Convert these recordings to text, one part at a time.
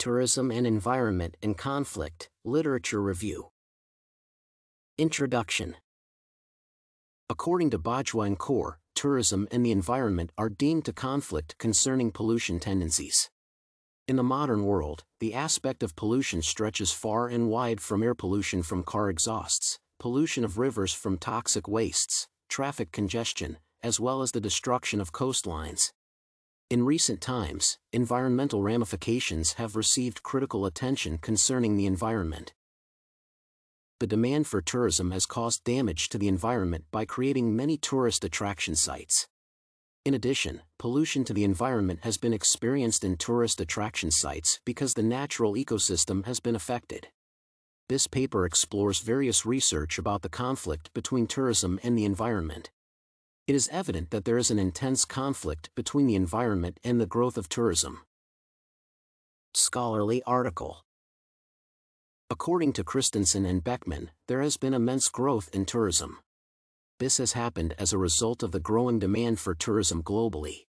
Tourism and Environment in Conflict, Literature Review. Introduction According to Bajwa and Kaur, tourism and the environment are deemed to conflict concerning pollution tendencies. In the modern world, the aspect of pollution stretches far and wide from air pollution from car exhausts, pollution of rivers from toxic wastes, traffic congestion, as well as the destruction of coastlines. In recent times, environmental ramifications have received critical attention concerning the environment. The demand for tourism has caused damage to the environment by creating many tourist attraction sites. In addition, pollution to the environment has been experienced in tourist attraction sites because the natural ecosystem has been affected. This paper explores various research about the conflict between tourism and the environment it is evident that there is an intense conflict between the environment and the growth of tourism. Scholarly article According to Christensen and Beckmann, there has been immense growth in tourism. This has happened as a result of the growing demand for tourism globally.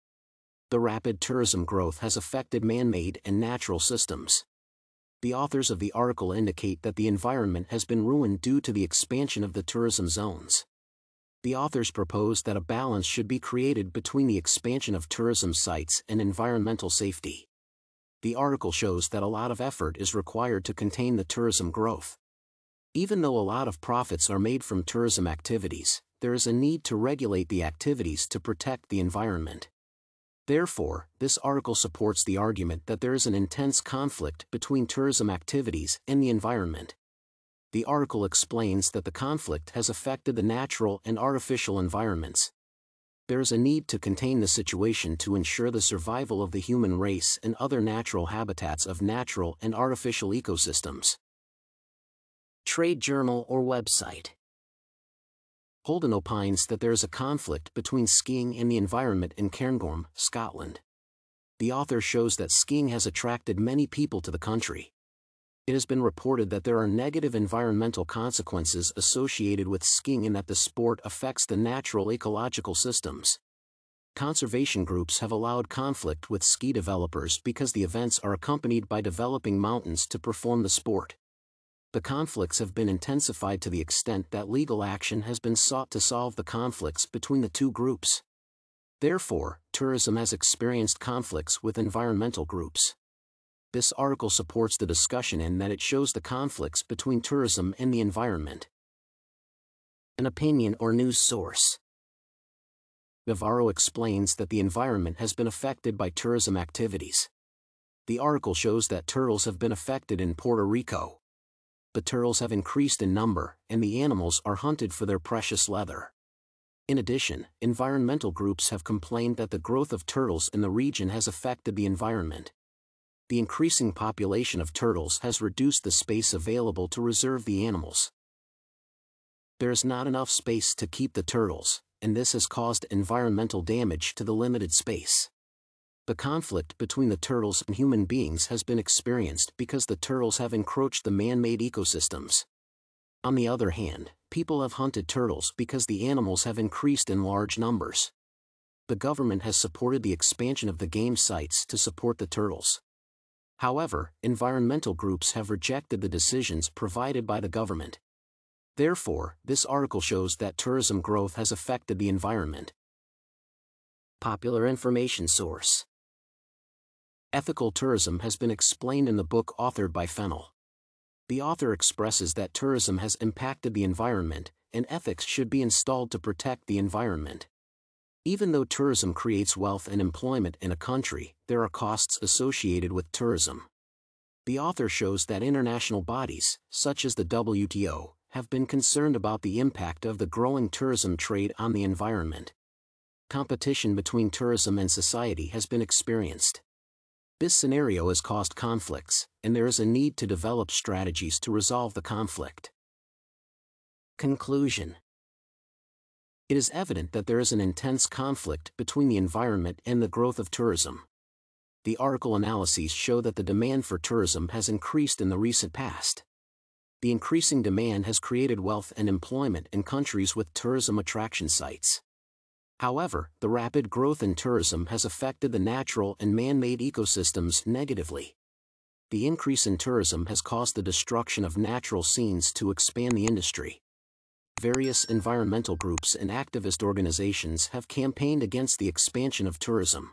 The rapid tourism growth has affected man-made and natural systems. The authors of the article indicate that the environment has been ruined due to the expansion of the tourism zones the authors propose that a balance should be created between the expansion of tourism sites and environmental safety. The article shows that a lot of effort is required to contain the tourism growth. Even though a lot of profits are made from tourism activities, there is a need to regulate the activities to protect the environment. Therefore, this article supports the argument that there is an intense conflict between tourism activities and the environment the article explains that the conflict has affected the natural and artificial environments. There is a need to contain the situation to ensure the survival of the human race and other natural habitats of natural and artificial ecosystems. Trade journal or website Holden opines that there is a conflict between skiing and the environment in Cairngorm, Scotland. The author shows that skiing has attracted many people to the country it has been reported that there are negative environmental consequences associated with skiing and that the sport affects the natural ecological systems. Conservation groups have allowed conflict with ski developers because the events are accompanied by developing mountains to perform the sport. The conflicts have been intensified to the extent that legal action has been sought to solve the conflicts between the two groups. Therefore, tourism has experienced conflicts with environmental groups. This article supports the discussion in that it shows the conflicts between tourism and the environment. An opinion or news source. Navarro explains that the environment has been affected by tourism activities. The article shows that turtles have been affected in Puerto Rico. The turtles have increased in number, and the animals are hunted for their precious leather. In addition, environmental groups have complained that the growth of turtles in the region has affected the environment the increasing population of turtles has reduced the space available to reserve the animals. There is not enough space to keep the turtles, and this has caused environmental damage to the limited space. The conflict between the turtles and human beings has been experienced because the turtles have encroached the man-made ecosystems. On the other hand, people have hunted turtles because the animals have increased in large numbers. The government has supported the expansion of the game sites to support the turtles. However, environmental groups have rejected the decisions provided by the government. Therefore, this article shows that tourism growth has affected the environment. Popular information source Ethical tourism has been explained in the book authored by Fennell. The author expresses that tourism has impacted the environment, and ethics should be installed to protect the environment. Even though tourism creates wealth and employment in a country, there are costs associated with tourism. The author shows that international bodies, such as the WTO, have been concerned about the impact of the growing tourism trade on the environment. Competition between tourism and society has been experienced. This scenario has caused conflicts, and there is a need to develop strategies to resolve the conflict. Conclusion it is evident that there is an intense conflict between the environment and the growth of tourism. The article analyses show that the demand for tourism has increased in the recent past. The increasing demand has created wealth and employment in countries with tourism attraction sites. However, the rapid growth in tourism has affected the natural and man-made ecosystems negatively. the increase in tourism has caused the destruction of natural scenes to expand the industry. Various environmental groups and activist organizations have campaigned against the expansion of tourism.